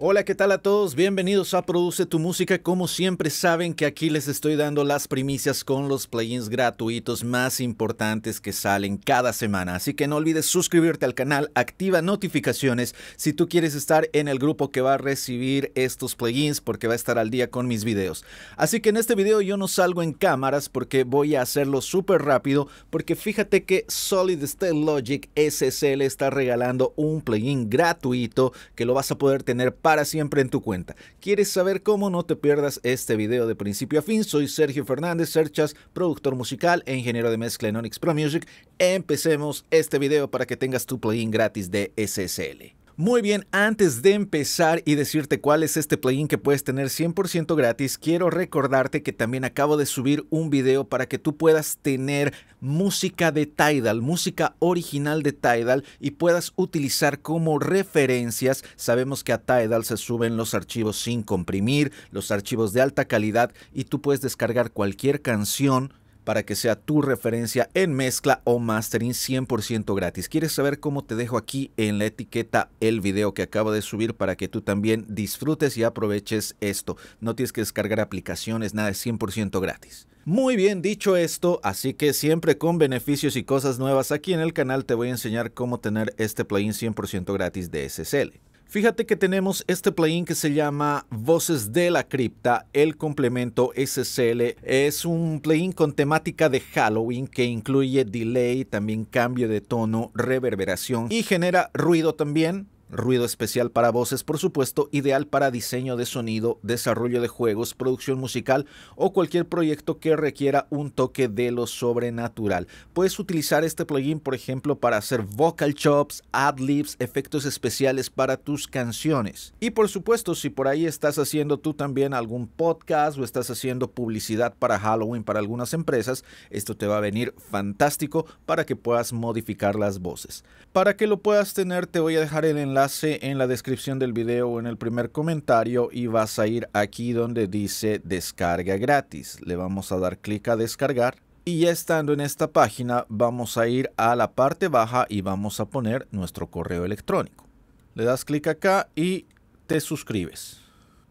Hola, ¿qué tal a todos? Bienvenidos a Produce tu Música. Como siempre saben que aquí les estoy dando las primicias con los plugins gratuitos más importantes que salen cada semana. Así que no olvides suscribirte al canal, activa notificaciones si tú quieres estar en el grupo que va a recibir estos plugins porque va a estar al día con mis videos. Así que en este video yo no salgo en cámaras porque voy a hacerlo súper rápido porque fíjate que Solid State Logic SSL está regalando un plugin gratuito que lo vas a poder tener para para siempre en tu cuenta. ¿Quieres saber cómo? No te pierdas este video de principio a fin. Soy Sergio Fernández, Serchas, productor musical e ingeniero de mezcla en Onyx Pro Music. Empecemos este video para que tengas tu plugin gratis de SSL. Muy bien, antes de empezar y decirte cuál es este plugin que puedes tener 100% gratis, quiero recordarte que también acabo de subir un video para que tú puedas tener música de Tidal, música original de Tidal y puedas utilizar como referencias. Sabemos que a Tidal se suben los archivos sin comprimir, los archivos de alta calidad y tú puedes descargar cualquier canción para que sea tu referencia en mezcla o mastering 100% gratis. ¿Quieres saber cómo te dejo aquí en la etiqueta el video que acabo de subir para que tú también disfrutes y aproveches esto? No tienes que descargar aplicaciones, nada, es 100% gratis. Muy bien dicho esto, así que siempre con beneficios y cosas nuevas aquí en el canal te voy a enseñar cómo tener este plugin 100% gratis de SSL. Fíjate que tenemos este plugin que se llama Voces de la Cripta, el complemento SSL. Es un plugin con temática de Halloween que incluye delay, también cambio de tono, reverberación y genera ruido también Ruido especial para voces, por supuesto, ideal para diseño de sonido, desarrollo de juegos, producción musical o cualquier proyecto que requiera un toque de lo sobrenatural. Puedes utilizar este plugin, por ejemplo, para hacer vocal chops, ad-libs, efectos especiales para tus canciones. Y por supuesto, si por ahí estás haciendo tú también algún podcast o estás haciendo publicidad para Halloween para algunas empresas, esto te va a venir fantástico para que puedas modificar las voces. Para que lo puedas tener, te voy a dejar el enlace en la descripción del video o en el primer comentario y vas a ir aquí donde dice descarga gratis. Le vamos a dar clic a descargar y ya estando en esta página vamos a ir a la parte baja y vamos a poner nuestro correo electrónico. Le das clic acá y te suscribes.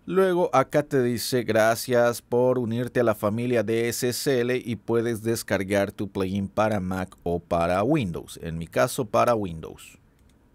Luego acá te dice gracias por unirte a la familia de SSL y puedes descargar tu plugin para Mac o para Windows. En mi caso para Windows.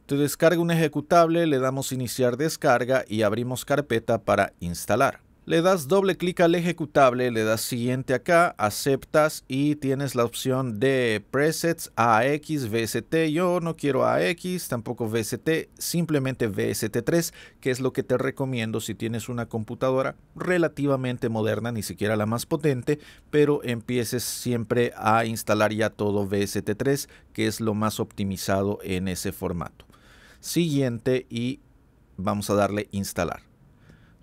Te descarga un ejecutable, le damos iniciar descarga y abrimos carpeta para instalar. Le das doble clic al ejecutable, le das siguiente acá, aceptas y tienes la opción de presets AX, VST. Yo no quiero AX, tampoco VST, simplemente VST3, que es lo que te recomiendo si tienes una computadora relativamente moderna, ni siquiera la más potente, pero empieces siempre a instalar ya todo VST3, que es lo más optimizado en ese formato siguiente y vamos a darle instalar.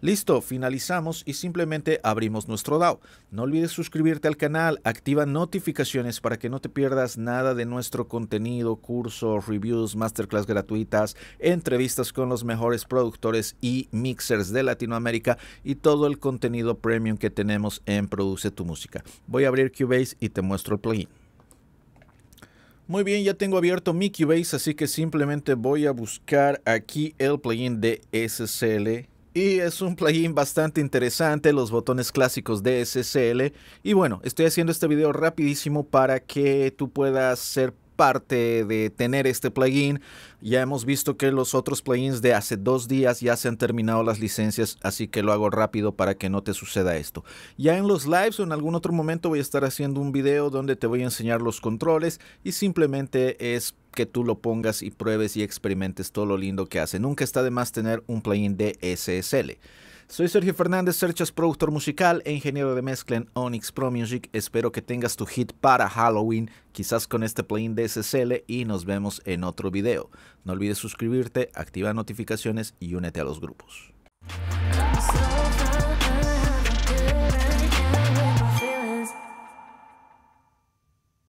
Listo, finalizamos y simplemente abrimos nuestro DAO. No olvides suscribirte al canal, activa notificaciones para que no te pierdas nada de nuestro contenido, cursos, reviews, masterclass gratuitas, entrevistas con los mejores productores y mixers de Latinoamérica y todo el contenido premium que tenemos en Produce tu Música. Voy a abrir Cubase y te muestro el plugin. Muy bien, ya tengo abierto mi Cubase, así que simplemente voy a buscar aquí el plugin de SSL. Y es un plugin bastante interesante, los botones clásicos de SSL. Y bueno, estoy haciendo este video rapidísimo para que tú puedas ser parte de tener este plugin. Ya hemos visto que los otros plugins de hace dos días ya se han terminado las licencias, así que lo hago rápido para que no te suceda esto. Ya en los lives o en algún otro momento voy a estar haciendo un video donde te voy a enseñar los controles y simplemente es que tú lo pongas y pruebes y experimentes todo lo lindo que hace. Nunca está de más tener un plugin de SSL. Soy Sergio Fernández, Searchas productor musical e ingeniero de mezcla en Onyx Pro Music. Espero que tengas tu hit para Halloween, quizás con este plugin de SSL y nos vemos en otro video. No olvides suscribirte, activa notificaciones y únete a los grupos.